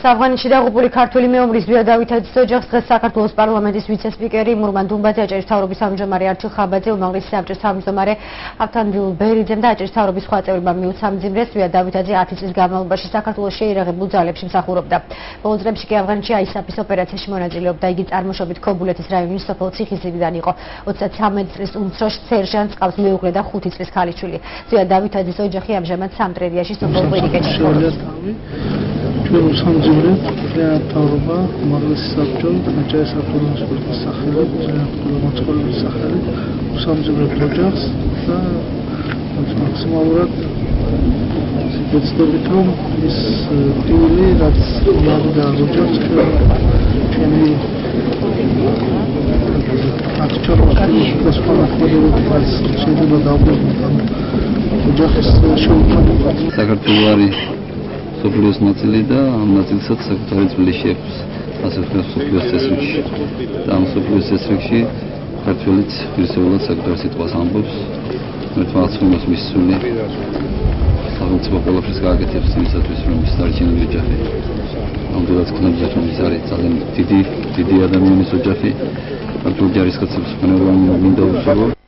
საფღანეთში დაღუპული ქართული მეომრის ზვია დავითაძის ოჯახს დღეს საქართველოს პარლამენტის ვიცე-სპიკერი მურმან დუმბაძე აჭარის მთავრობის თავმჯდომარე არჩილ ხაბაძე უმაღლესი საბჭოს თავმჯდომარე ავთანდილ ბერიძემ და აჭარის მთავრობის სხვა წევრებმა მიუცამძიმრეს ზვია დავითაძე 10 წლის განმავლობაში საქართველოს შეირაღებულ ძალებში მსახურობდა. ბოლო წლებში კი ავღანეთში აისაფის ოპერაციაში მონაწილეობდა. იგი წარმოშობით ქობულეთის რაიონის სოფელ ციხისძირიდან იყო. 33 წლის უმცროს სერჟანტ ყავს მეუღლე და 5 წლის ქალიშვილი. ზვია დავითაძის ოჯახი ამჟამად სამტრედიაში სოფელ ყვირიკეთში ჩვენ სამძივრე და თავრობა უმაღლესი საბჭო აჭარის ავტონომიის სახელით მოწყობის სახელით სამძივრე ოჯახს და მაქსიმალურად ეცდებით რომ ის ტიული რაც უნდა ოჯახს ჩვენი აქტიურობა და სხვა ხდებოდა შეიძლება დავუბრუნდეთ ოჯახის შეუქმნელობა საქართველოს არის სოფლიოს ნაწილი და ამ ნაწილსაც საკუთარი წვლილი აქვს ასე ვთქვათ სოფლიოს წესრიგში. და ამ სოფლიოს წესრიგში ქართველიც ფიზიოლოგიურად საკუთარ სიტყვას ამბობს. მართლაც მისული სახელმწიფო ყველაფერს გააკეთებს იმისათვის რომ ის დარჩენილი ოჯახი. ამდენად ქნებდა რომ ის არის ძალიან დიდი დიდი ადამიანის ოჯახი. ქართულ ჯარისკაცებს ფენეროვანი მინდა უშუალო